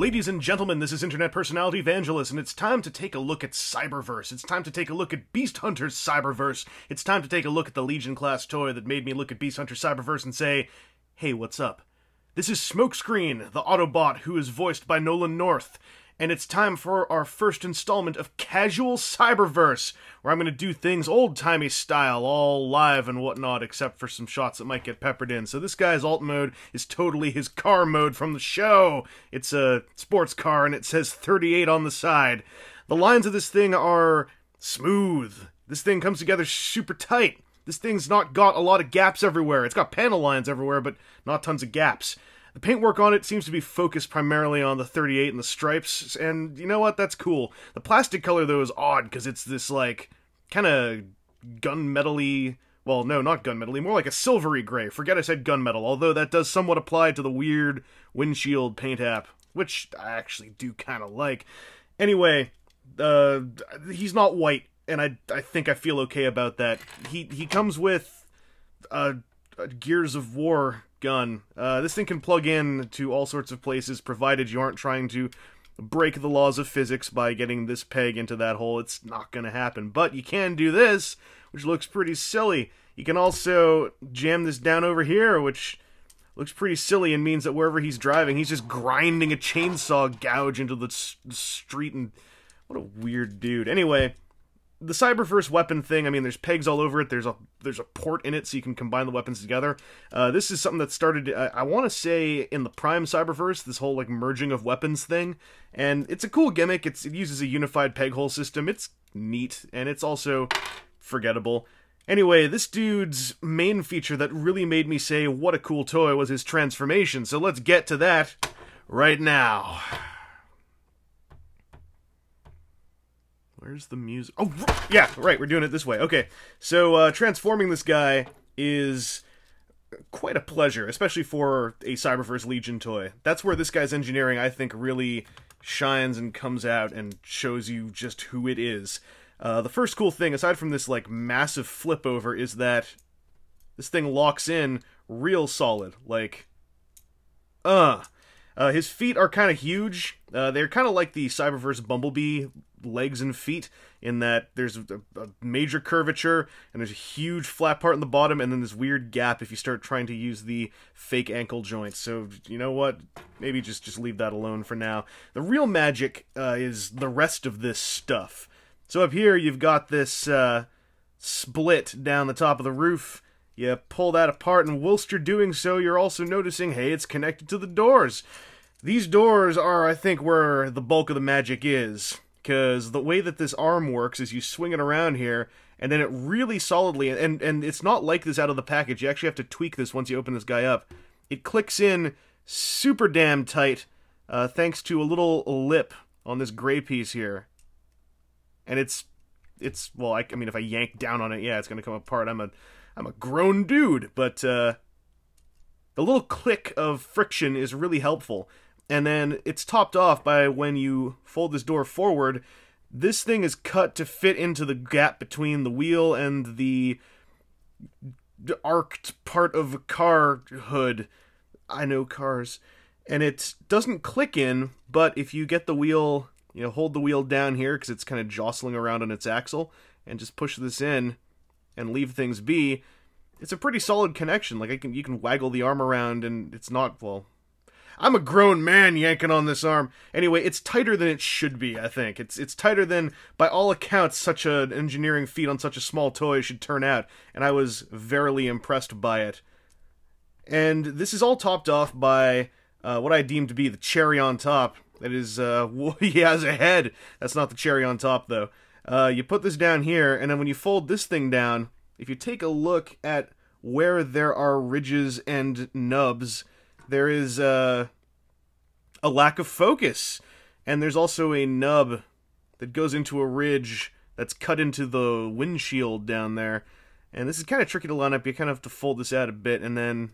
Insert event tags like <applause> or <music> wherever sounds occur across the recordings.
Ladies and gentlemen, this is Internet Personality Vangelus, and it's time to take a look at Cyberverse. It's time to take a look at Beast Hunter's Cyberverse. It's time to take a look at the Legion class toy that made me look at Beast Hunter Cyberverse and say, hey, what's up? This is Smokescreen, the Autobot who is voiced by Nolan North, and it's time for our first installment of Casual Cyberverse, where I'm going to do things old timey style, all live and whatnot, except for some shots that might get peppered in. So this guy's alt mode is totally his car mode from the show. It's a sports car, and it says 38 on the side. The lines of this thing are smooth. This thing comes together super tight. This thing's not got a lot of gaps everywhere. It's got panel lines everywhere, but not tons of gaps. The paintwork on it seems to be focused primarily on the 38 and the stripes, and you know what? That's cool. The plastic color, though, is odd because it's this, like, kind of gunmetally. Well, no, not gunmetally, more like a silvery gray. Forget I said gunmetal, although that does somewhat apply to the weird windshield paint app, which I actually do kind of like. Anyway, uh, he's not white, and I I think I feel okay about that. He he comes with a, a Gears of War gun. Uh, this thing can plug in to all sorts of places, provided you aren't trying to break the laws of physics by getting this peg into that hole. It's not going to happen. But you can do this, which looks pretty silly. You can also jam this down over here, which looks pretty silly and means that wherever he's driving, he's just grinding a chainsaw gouge into the s- street. And what a weird dude. Anyway, the Cyberverse weapon thing, I mean, there's pegs all over it. There's a there's a port in it, so you can combine the weapons together. Uh, this is something that started, uh, I want to say, in the Prime Cyberverse. This whole like merging of weapons thing, and it's a cool gimmick. It's it uses a unified peg hole system. It's neat, and it's also forgettable. Anyway, this dude's main feature that really made me say what a cool toy was his transformation. So let's get to that right now. Where's the music? Oh, yeah, right. We're doing it this way. Okay, so uh, transforming this guy is quite a pleasure, especially for a Cyberverse Legion toy. That's where this guy's engineering, I think, really shines and comes out and shows you just who it is. Uh, the first cool thing, aside from this like massive flip over, is that this thing locks in real solid. Like, uh, uh, his feet are kind of huge. Uh, they're kind of like the Cyberverse Bumblebee legs and feet in that there's a, a, major curvature and there's a huge flat part in the bottom and then this weird gap if you start trying to use the fake ankle joints. So you know what? Maybe just just leave that alone for now. The real magic uh, is the rest of this stuff. So up here you've got this uh, split down the top of the roof. You pull that apart, and whilst you're doing so, you're also noticing, hey, it's connected to the doors. These doors are, I think, where the bulk of the magic is because the way that this arm works is you swing it around here and then it really solidly and and it's not like this out of the package. You actually have to tweak this once you open this guy up. It clicks in super damn tight uh, thanks to a little lip on this gray piece here. And it's it's well I, I mean if i yank down on it yeah it's gonna come apart. I'm a i'm a grown dude but uh the little click of friction is really helpful and then it's topped off by when you fold this door forward this thing is cut to fit into the gap between the wheel and the arced part of a car hood. I know cars. And it doesn't click in but if you get the wheel you know hold the wheel down here because it's kind of jostling around on its axle and just push this in and leave things be it's a pretty solid connection. Like I can you can waggle the arm around and it's not well I'm a grown man yanking on this arm. Anyway, it's tighter than it should be, I think. It's it's tighter than by all accounts such an engineering feat on such a small toy should turn out, and I was verily impressed by it. And this is all topped off by uh, what I deem to be the cherry on top. That is, uh, <laughs> he has a head. That's not the cherry on top, though. Uh, you put this down here, and then when you fold this thing down, if you take a look at where there are ridges and nubs, there is uh, a lack of focus, and there's also a nub that goes into a ridge that's cut into the windshield down there. And this is kind of tricky to line up. You kind of have to fold this out a bit, and then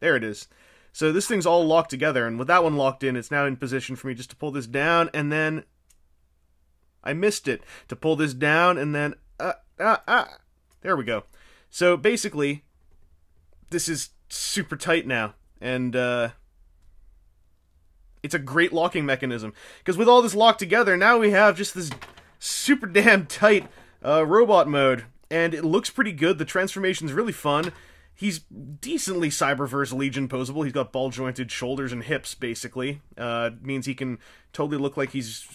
there it is. So this thing's all locked together, and with that one locked in, it's now in position for me just to pull this down, and then I missed it to pull this down, and then uh, uh, uh, there we go. So basically, this is super tight now and uh, it's a great locking mechanism. Because with all this locked together, now we have just this super damn tight uh, robot mode. And it looks pretty good. The transformation's really fun. He's decently Cyberverse Legion posable. He's got ball jointed shoulders and hips, basically. Uh, means he can totally look like he's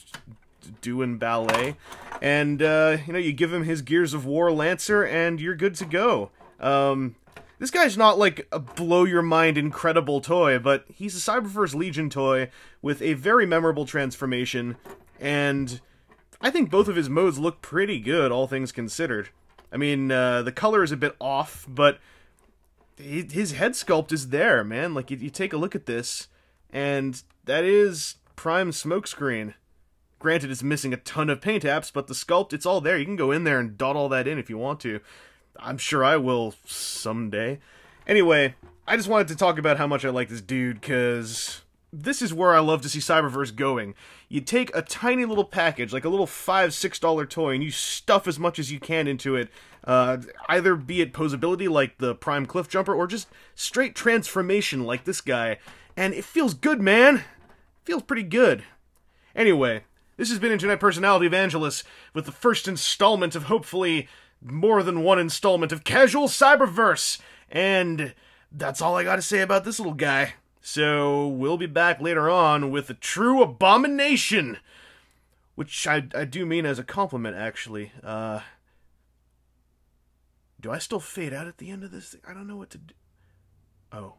doing ballet. And, uh, you know, you give him his Gears of War Lancer, and you're good to go. Um, this guy's not like a blow your mind incredible toy, but he's a Cyberverse Legion toy with a very memorable transformation, and I think both of his modes look pretty good, all things considered. I mean, uh, the color is a bit off, but his head sculpt is there, man. Like, you, you take a look at this, and that is prime smokescreen. Granted, it's missing a ton of paint apps, but the sculpt, it's all there. You can go in there and dot all that in if you want to. I'm sure I will someday. Anyway, I just wanted to talk about how much I like this dude, because this is where I love to see Cyberverse going. You take a tiny little package, like a little five, six dollar toy, and you stuff as much as you can into it. Uh, either be it posability, like the Prime Cliff Jumper, or just straight transformation, like this guy. And it feels good, man. It feels pretty good. Anyway, this has been Internet Personality Vangelus with the first installment of hopefully more than one installment of Casual Cyberverse. And that's all I got to say about this little guy. So we'll be back later on with a true abomination. Which I, I do mean as a compliment, actually. Uh, do I still fade out at the end of this? I don't know what to do. Oh.